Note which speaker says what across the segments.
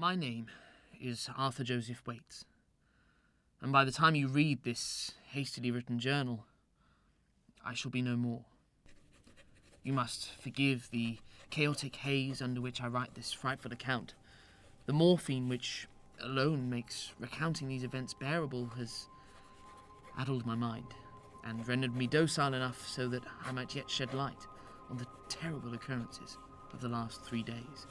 Speaker 1: My name is Arthur Joseph Waits, and by the time you read this hastily written journal, I shall be no more. You must forgive the chaotic haze under which I write this frightful account. The morphine which alone makes recounting these events bearable has addled my mind and rendered me docile enough so that I might yet shed light on the terrible occurrences of the last three days.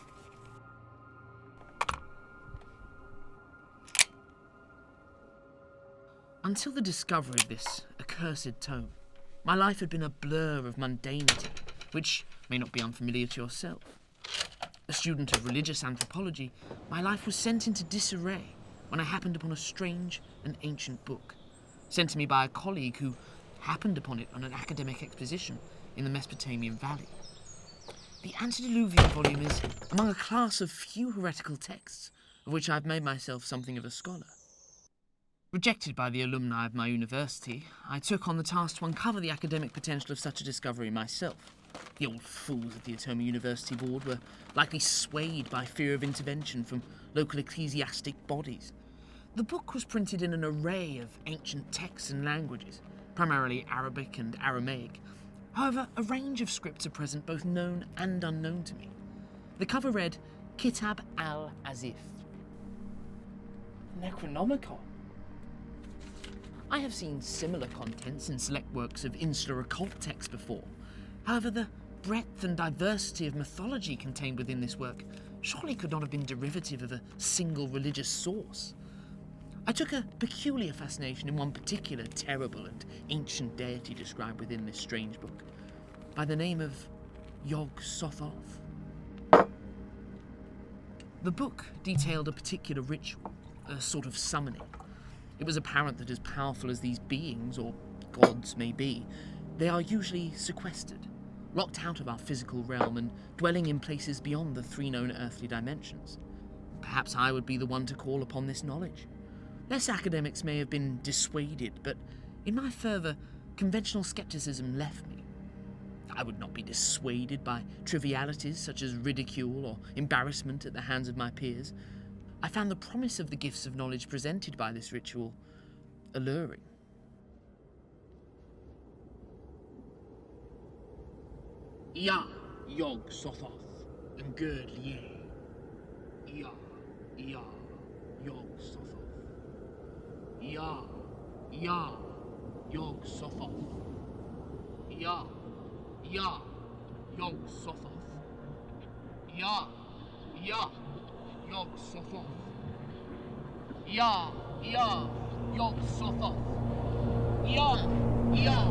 Speaker 1: Until the discovery of this accursed tome, my life had been a blur of mundanity, which may not be unfamiliar to yourself. A student of religious anthropology, my life was sent into disarray when I happened upon a strange and ancient book, sent to me by a colleague who happened upon it on an academic exposition in the Mesopotamian Valley. The antediluvian volume is among a class of few heretical texts of which I have made myself something of a scholar. Rejected by the alumni of my university, I took on the task to uncover the academic potential of such a discovery myself. The old fools at the Atoma University Board were likely swayed by fear of intervention from local ecclesiastic bodies. The book was printed in an array of ancient texts and languages, primarily Arabic and Aramaic. However, a range of scripts are present, both known and unknown to me. The cover read Kitab al Azif. Necronomicon. I have seen similar contents in select works of insular occult texts before. However, the breadth and diversity of mythology contained within this work surely could not have been derivative of a single religious source. I took a peculiar fascination in one particular terrible and ancient deity described within this strange book, by the name of Yog Sothoth. The book detailed a particular ritual, a sort of summoning. It was apparent that as powerful as these beings, or gods, may be, they are usually sequestered, locked out of our physical realm and dwelling in places beyond the three known earthly dimensions. Perhaps I would be the one to call upon this knowledge. Less academics may have been dissuaded, but in my fervour, conventional skepticism left me. I would not be dissuaded by trivialities such as ridicule or embarrassment at the hands of my peers. I found the promise of the gifts of knowledge presented by this ritual alluring. Ya Yog Sothoth and Gerd Lier. Ya, Ya Yog Sothoth. Ya, Ya Yog Sothoth. Ya, Ya Yog Sothoth. Ya, Ya Yog Sothoth. Ya, Ya Yog Sothoth. Ya,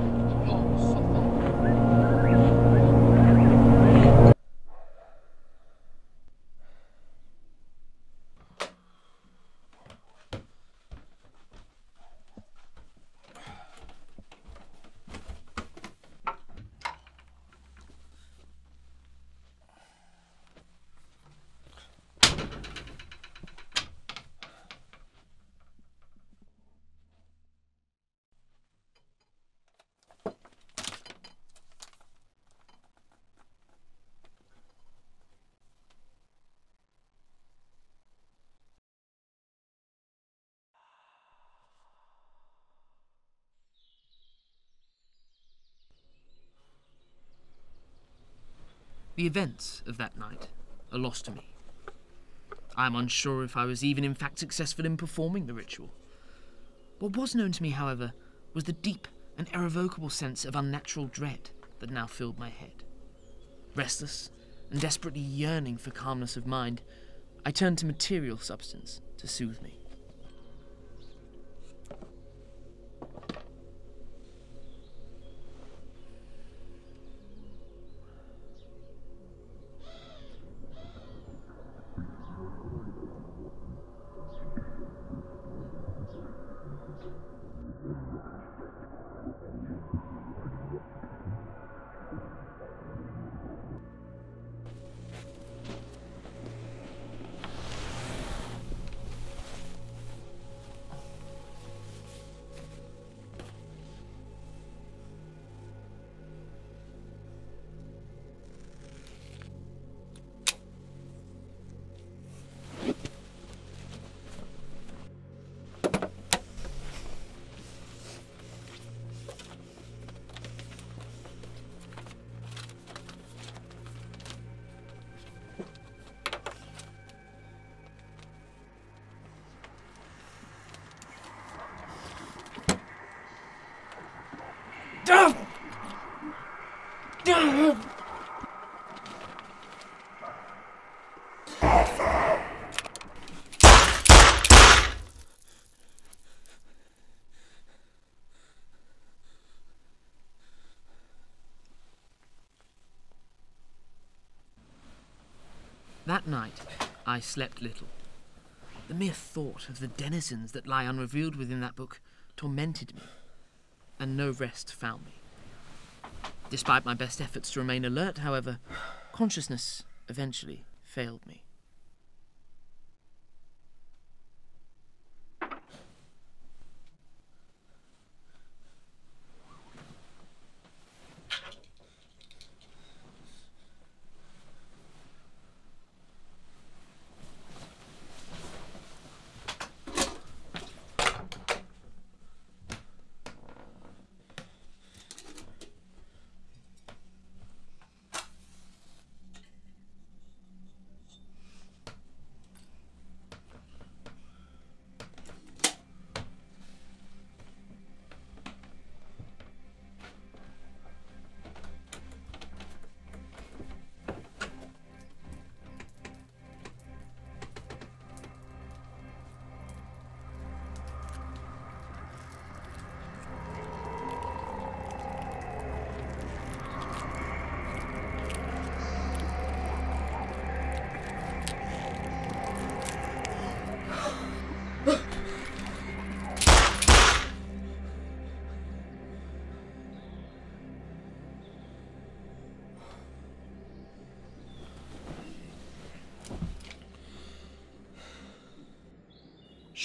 Speaker 1: The events of that night are lost to me. I am unsure if I was even in fact successful in performing the ritual. What was known to me, however, was the deep and irrevocable sense of unnatural dread that now filled my head. Restless and desperately yearning for calmness of mind, I turned to material substance to soothe me. Night, I slept little. The mere thought of the denizens that lie unrevealed within that book tormented me, and no rest found me. Despite my best efforts to remain alert, however, consciousness eventually failed me.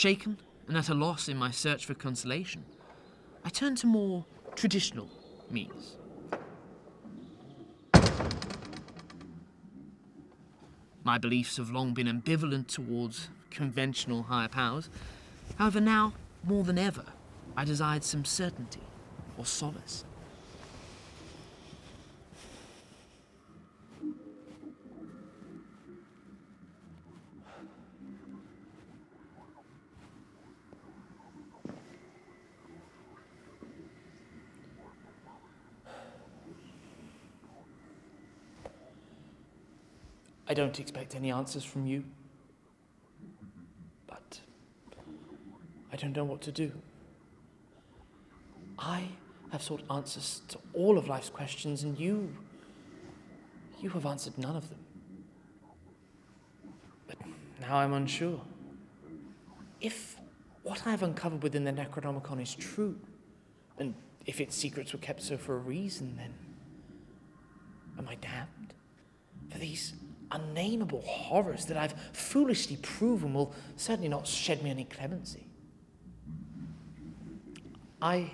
Speaker 1: Shaken and at a loss in my search for consolation, I turned to more traditional means. My beliefs have long been ambivalent towards conventional higher powers. However, now, more than ever, I desired some certainty or solace. I don't expect any answers from you. But I don't know what to do. I have sought answers to all of life's questions, and you, you have answered none of them. But now I'm unsure. If what I have uncovered within the Necronomicon is true, and if its secrets were kept so for a reason, then am I damned? For these unnameable horrors that I've foolishly proven will certainly not shed me any clemency. I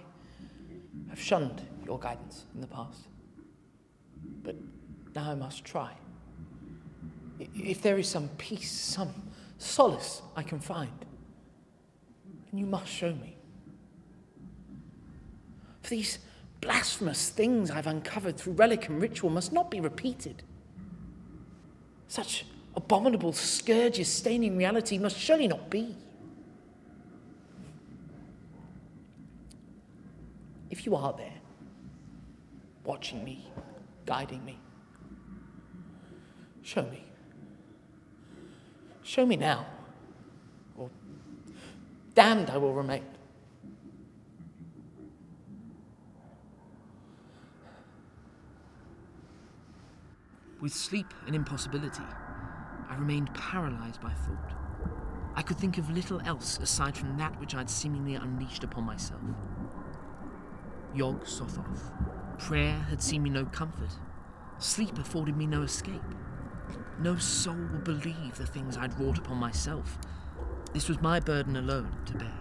Speaker 1: have shunned your guidance in the past, but now I must try. If there is some peace, some solace I can find, then you must show me. For these blasphemous things I've uncovered through relic and ritual must not be repeated. Such abominable scourges staining reality must surely not be. If you are there, watching me, guiding me, show me. Show me now, or damned I will remain. With sleep an impossibility, I remained paralyzed by thought. I could think of little else aside from that which I'd seemingly unleashed upon myself. Yog Sothoth. Prayer had seen me no comfort. Sleep afforded me no escape. No soul would believe the things I'd wrought upon myself. This was my burden alone to bear.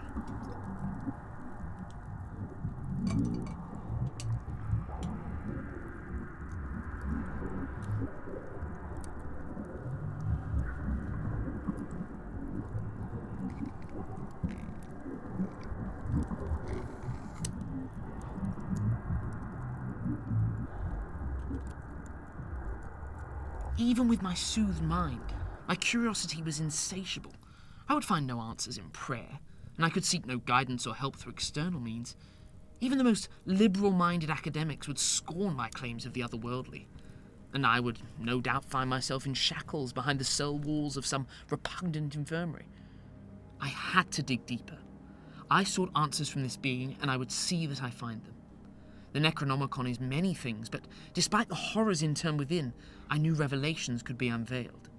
Speaker 1: Even with my soothed mind, my curiosity was insatiable. I would find no answers in prayer, and I could seek no guidance or help through external means. Even the most liberal minded academics would scorn my claims of the otherworldly, and I would no doubt find myself in shackles behind the cell walls of some repugnant infirmary. I had to dig deeper. I sought answers from this being, and I would see that I find them. The Necronomicon is many things, but despite the horrors in turn within, I knew revelations could be unveiled.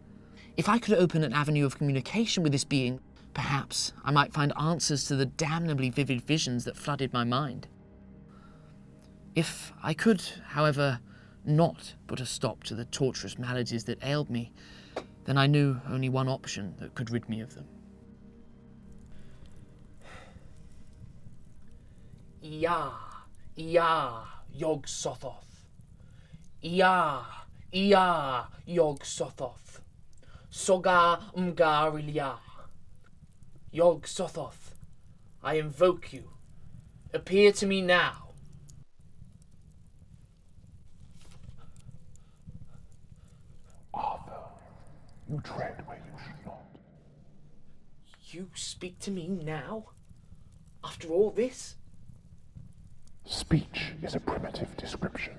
Speaker 1: If I could open an avenue of communication with this being, perhaps I might find answers to the damnably vivid visions that flooded my mind. If I could, however, not put a stop to the torturous maladies that ailed me, then I knew only one option that could rid me of them. Ya, Ya, Yog Sothoth. Ya, Ya, Yog Sothoth. Soga Umgarilya. Yog Sothoth, I invoke you. Appear to me now.
Speaker 2: Arthur, you tread where you should not.
Speaker 1: You speak to me now? After all this?
Speaker 2: Speech is a primitive description.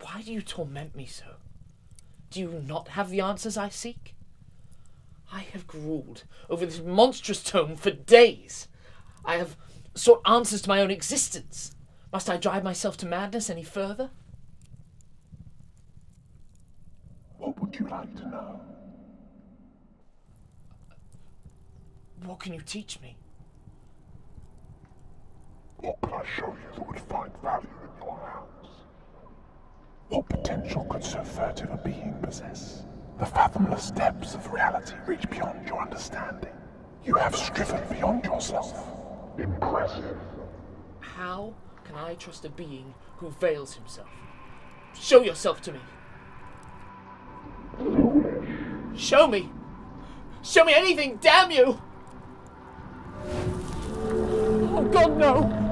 Speaker 1: Why do you torment me so? Do you not have the answers I seek? I have grueled over this monstrous tome for days. I have sought answers to my own existence. Must I drive myself to madness any further?
Speaker 2: What would you like to know?
Speaker 1: What can you teach me?
Speaker 2: What could I show you that would find value in your hands? What potential could so furtive a being possess? The fathomless depths of reality reach beyond your understanding. You have striven beyond yourself. Impressive.
Speaker 1: How can I trust a being who veils himself? Show yourself to me. Show me. Show me anything, damn you! Oh god, no!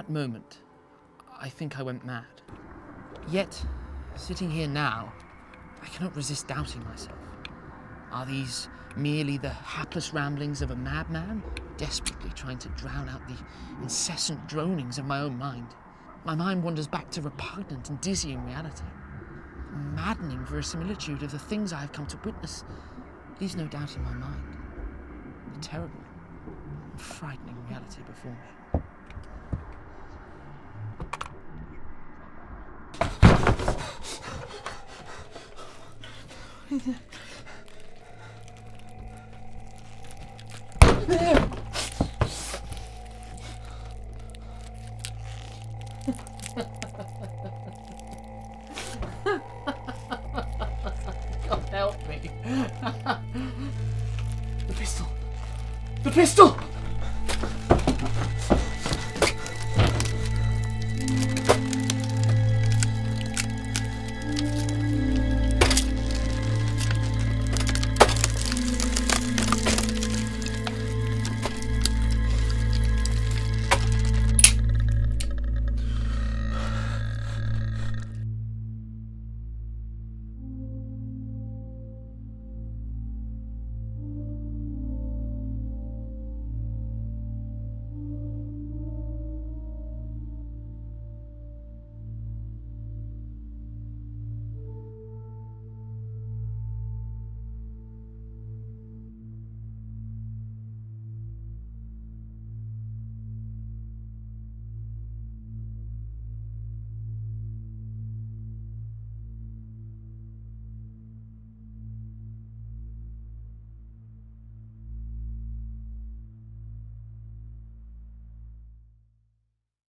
Speaker 1: That moment, I think I went mad. Yet, sitting here now, I cannot resist doubting myself. Are these merely the hapless ramblings of a madman, desperately trying to drown out the incessant dronings of my own mind? My mind wanders back to repugnant and dizzying reality. Maddening verisimilitude of the things I have come to witness leaves no doubt in my mind. The terrible and frightening reality before me. Help me. the pistol. The pistol!